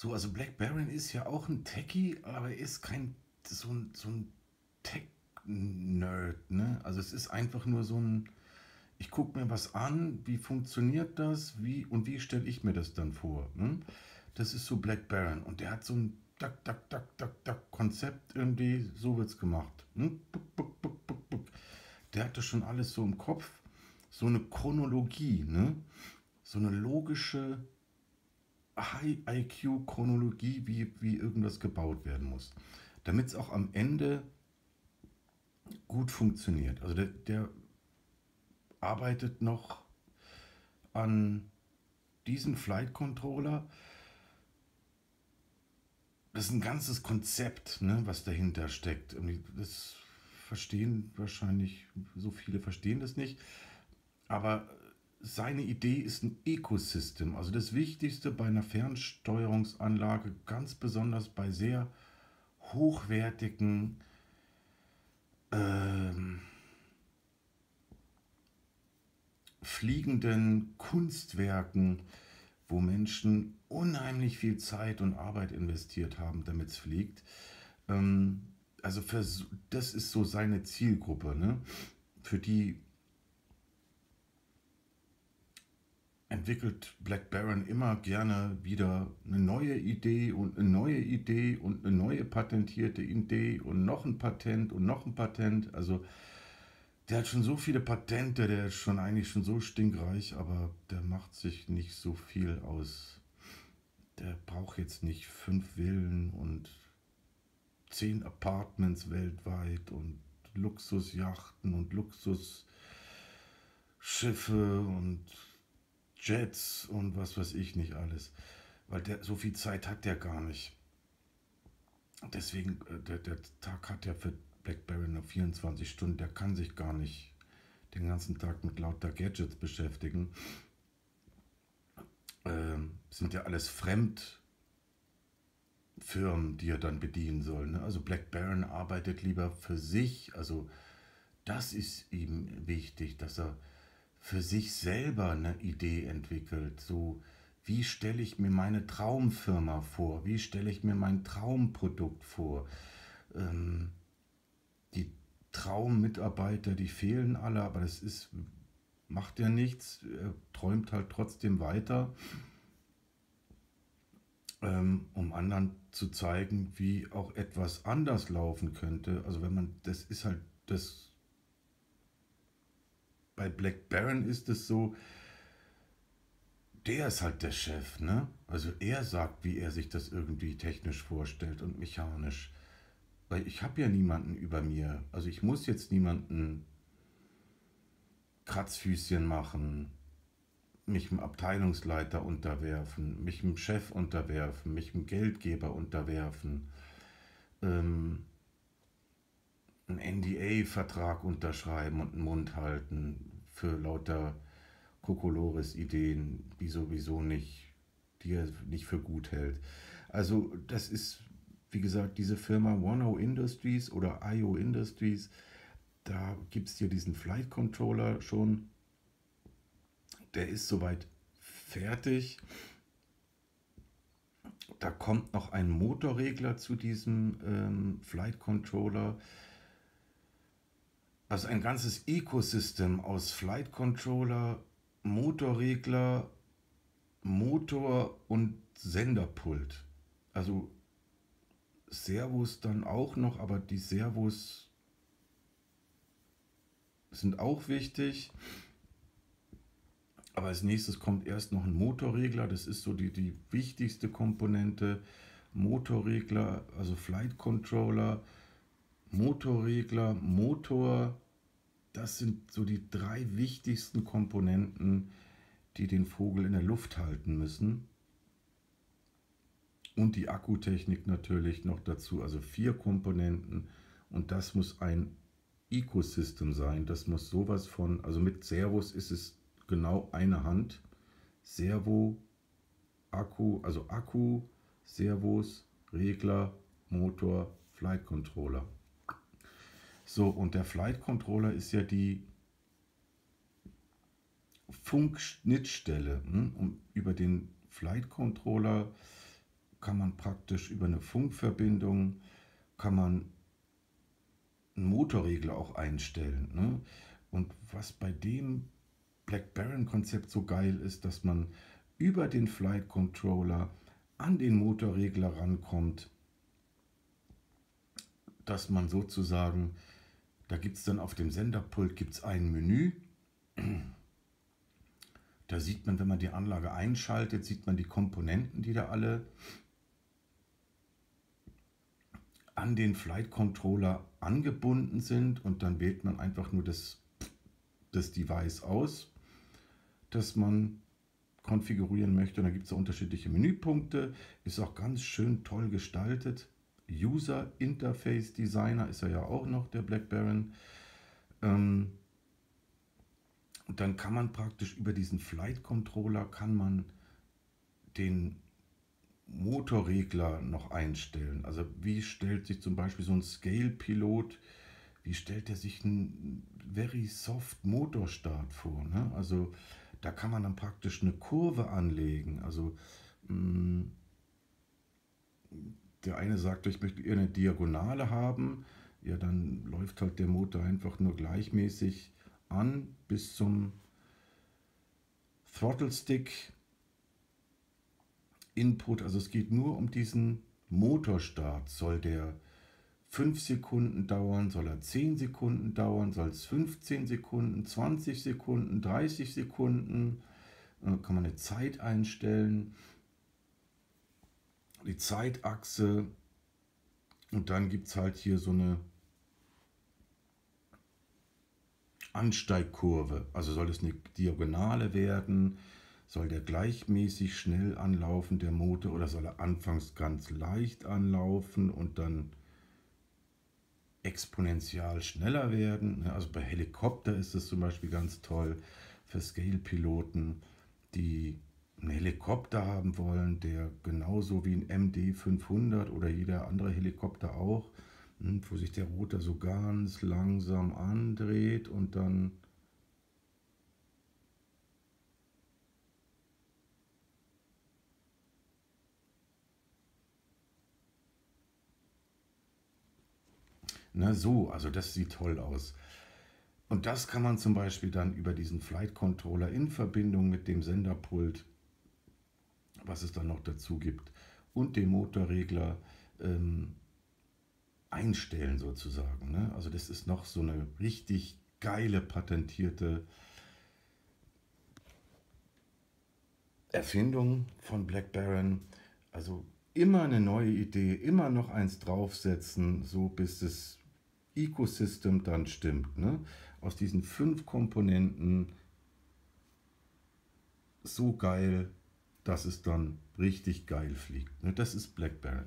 So, also Black Baron ist ja auch ein Techie, aber er ist kein so ein, so ein Tech-Nerd. Ne? Also es ist einfach nur so ein, ich gucke mir was an, wie funktioniert das, wie und wie stelle ich mir das dann vor. Ne? Das ist so Black Baron und der hat so ein Duck, Duck, Duck, Duck, Duck Konzept irgendwie, so wird es gemacht. Ne? Der hat das schon alles so im Kopf, so eine Chronologie, ne? so eine logische High-IQ-Chronologie, wie, wie irgendwas gebaut werden muss, damit es auch am Ende gut funktioniert. Also der, der arbeitet noch an diesem Flight Controller. Das ist ein ganzes Konzept, ne, was dahinter steckt. Das verstehen wahrscheinlich, so viele verstehen das nicht. Aber seine Idee ist ein Ecosystem. Also das Wichtigste bei einer Fernsteuerungsanlage, ganz besonders bei sehr hochwertigen ähm, fliegenden Kunstwerken, wo Menschen unheimlich viel Zeit und Arbeit investiert haben, damit es fliegt. Ähm, also das ist so seine Zielgruppe, ne? für die entwickelt Black Baron immer gerne wieder eine neue Idee und eine neue Idee und eine neue patentierte Idee und noch ein Patent und noch ein Patent. Also der hat schon so viele Patente, der ist schon eigentlich schon so stinkreich, aber der macht sich nicht so viel aus. Der braucht jetzt nicht fünf Villen und zehn Apartments weltweit und Luxusjachten und Luxusschiffe und Jets und was weiß ich nicht alles. Weil der so viel Zeit hat der gar nicht. Deswegen, äh, der, der Tag hat ja für Blackberry nur 24 Stunden, der kann sich gar nicht den ganzen Tag mit lauter Gadgets beschäftigen. Ähm, sind ja alles Fremdfirmen, die er dann bedienen soll. Ne? Also Black Baron arbeitet lieber für sich. Also das ist ihm wichtig, dass er für sich selber eine Idee entwickelt. So, wie stelle ich mir meine Traumfirma vor? Wie stelle ich mir mein Traumprodukt vor? Ähm, die Traummitarbeiter, die fehlen alle, aber das ist, macht ja nichts. Er träumt halt trotzdem weiter, ähm, um anderen zu zeigen, wie auch etwas anders laufen könnte. Also wenn man, das ist halt das bei Black Baron ist es so, der ist halt der Chef, ne? Also er sagt, wie er sich das irgendwie technisch vorstellt und mechanisch. Weil ich habe ja niemanden über mir. Also ich muss jetzt niemanden Kratzfüßchen machen, mich dem Abteilungsleiter unterwerfen, mich dem Chef unterwerfen, mich dem Geldgeber unterwerfen, ähm, einen NDA-Vertrag unterschreiben und den Mund halten für lauter Kokolores-Ideen, die sowieso nicht, die er nicht für gut hält. Also das ist, wie gesagt, diese Firma One Industries oder IO Industries, da gibt es hier diesen Flight Controller schon. Der ist soweit fertig. Da kommt noch ein Motorregler zu diesem ähm, Flight Controller. Also ein ganzes Ecosystem aus Flight Controller, Motorregler, Motor und Senderpult. Also Servos dann auch noch, aber die Servos sind auch wichtig. Aber als nächstes kommt erst noch ein Motorregler. Das ist so die, die wichtigste Komponente. Motorregler, also Flight Controller, Motorregler, Motor, das sind so die drei wichtigsten Komponenten, die den Vogel in der Luft halten müssen. Und die Akkutechnik natürlich noch dazu, also vier Komponenten. Und das muss ein Ecosystem sein. Das muss sowas von, also mit Servos ist es genau eine Hand. Servo, Akku, also Akku, Servos, Regler, Motor, Flight Controller. So, und der Flight Controller ist ja die Funkschnittstelle. Hm? Um, über den Flight Controller kann man praktisch über eine Funkverbindung, kann man einen Motorregler auch einstellen. Ne? Und was bei dem Black Baron Konzept so geil ist, dass man über den Flight Controller an den Motorregler rankommt, dass man sozusagen, da gibt es dann auf dem Senderpult gibt's ein Menü, da sieht man, wenn man die Anlage einschaltet, sieht man die Komponenten, die da alle an den Flight Controller angebunden sind und dann wählt man einfach nur das, das Device aus, das man konfigurieren möchte. Und da gibt es unterschiedliche Menüpunkte, ist auch ganz schön toll gestaltet. User Interface Designer ist er ja auch noch, der Black Baron. Ähm, dann kann man praktisch über diesen Flight Controller kann man den Motorregler noch einstellen. Also wie stellt sich zum Beispiel so ein Scale-Pilot, wie stellt er sich einen very soft Motorstart vor? Ne? Also da kann man dann praktisch eine Kurve anlegen. Also mh, mm, der eine sagt, ich möchte eher eine Diagonale haben. Ja, dann läuft halt der Motor einfach nur gleichmäßig an bis zum Throttle Stick Input. Also es geht nur um diesen Motorstart. Soll der 5 Sekunden dauern, soll er 10 Sekunden dauern, soll es 15 Sekunden, 20 Sekunden, 30 Sekunden. Äh, kann man eine Zeit einstellen, die Zeitachse und dann gibt es halt hier so eine Ansteigkurve. Also soll es eine Diagonale werden, soll der gleichmäßig schnell anlaufen, der Motor, oder soll er anfangs ganz leicht anlaufen und dann exponentiell schneller werden? Also bei Helikopter ist es zum Beispiel ganz toll für Scale-Piloten, die einen Helikopter haben wollen, der genauso wie ein MD500 oder jeder andere Helikopter auch, hm, wo sich der Rotor so ganz langsam andreht und dann Na so, also das sieht toll aus. Und das kann man zum Beispiel dann über diesen Flight Controller in Verbindung mit dem Senderpult, was es dann noch dazu gibt, und dem Motorregler ähm, einstellen sozusagen. Ne? Also das ist noch so eine richtig geile patentierte Erfindung von Black Baron. Also immer eine neue Idee, immer noch eins draufsetzen, so bis es Ecosystem dann stimmt. Ne? Aus diesen fünf Komponenten so geil, dass es dann richtig geil fliegt. Ne? Das ist Black Baron.